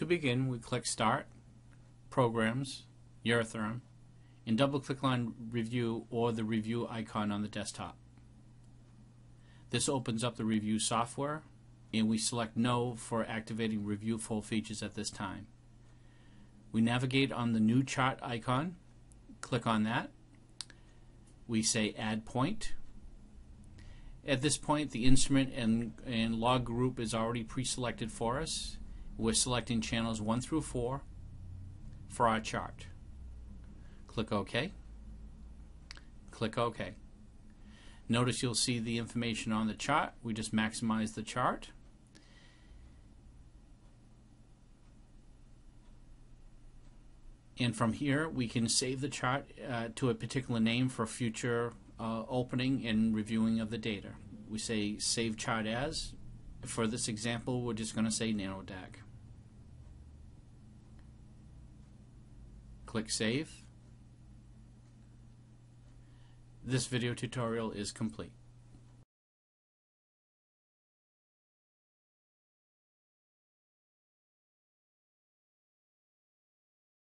To begin, we click Start, Programs, Eurotherm, and double-click on Review or the Review icon on the desktop. This opens up the review software, and we select No for activating review full features at this time. We navigate on the new chart icon, click on that. We say Add Point. At this point, the instrument and, and log group is already pre-selected for us. We're selecting channels 1 through 4 for our chart. Click OK. Click OK. Notice you'll see the information on the chart. We just maximize the chart. And from here, we can save the chart uh, to a particular name for future uh, opening and reviewing of the data. We say Save Chart As. For this example, we're just going to say nanodac. Click Save. This video tutorial is complete.